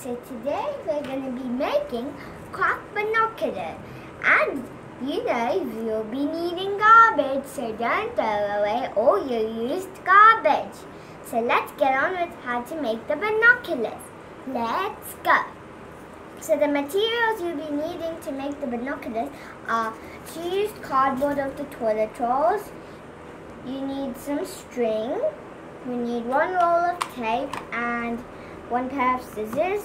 So today we're going to be making clock binoculars. And you know you'll be needing garbage, so don't throw away all your used garbage. So let's get on with how to make the binoculars. Let's go. So the materials you'll be needing to make the binoculars are two used cardboard of the toilet rolls. You need some string. You need one roll of tape and one pair of scissors.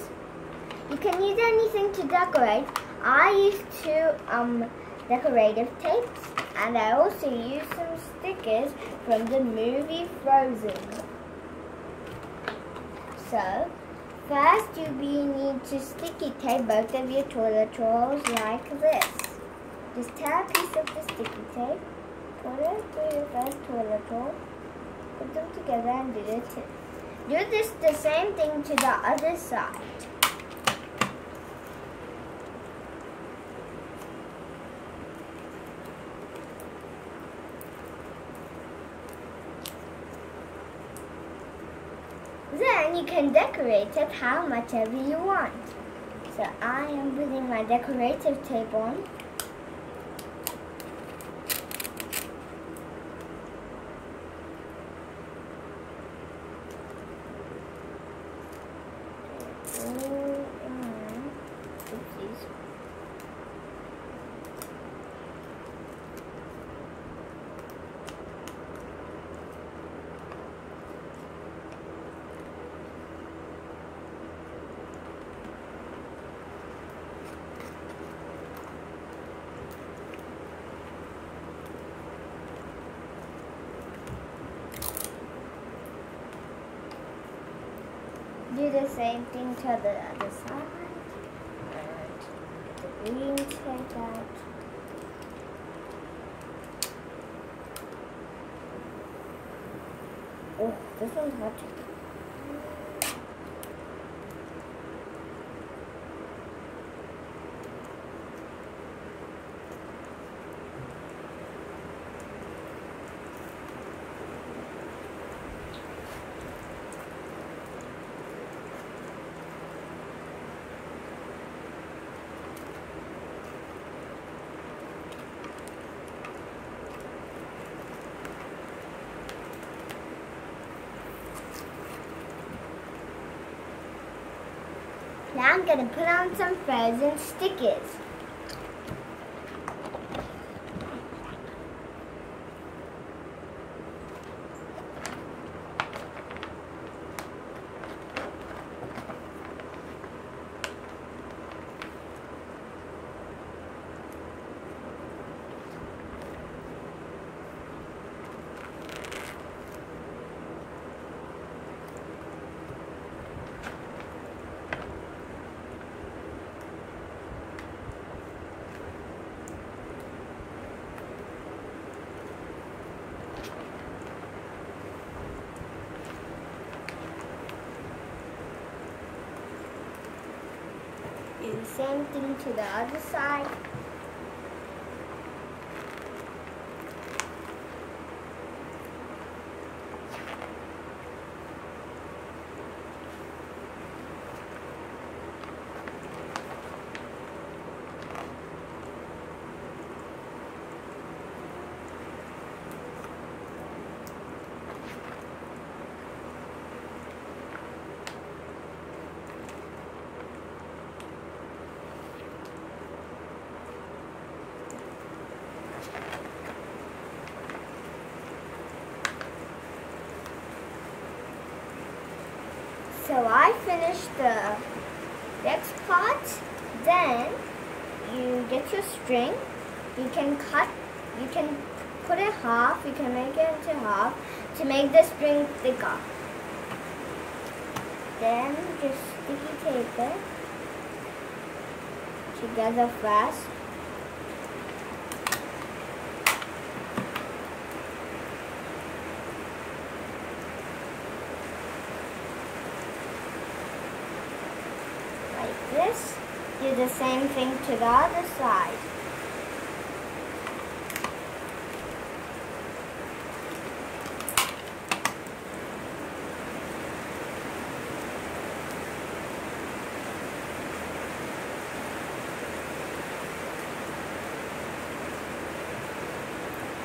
You can use anything to decorate. I used two um, decorative tapes and I also used some stickers from the movie Frozen. So, first you need to sticky tape both of your toilet rolls like this. Just tear a piece of the sticky tape, put it through your first toilet roll, put them together and do the tip. Do this the same thing to the other side. Then you can decorate it how much ever you want. So I am putting my decorative tape on. Do the same thing to the other side. And the green tape out. Oh, this one's hard Now I'm gonna put on some frozen stickers. The same thing to the other side. So I finished the next part. Then you get your string. You can cut, you can put it half, you can make it into half to make the string thicker. Then just sticky tape it together first. this, do the same thing to the other side.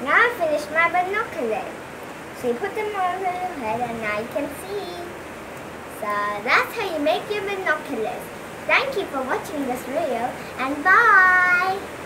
Now I finished my binoculars. So you put them over your head and now you can see. So that's how you make your binoculars. Thank you for watching this video and bye!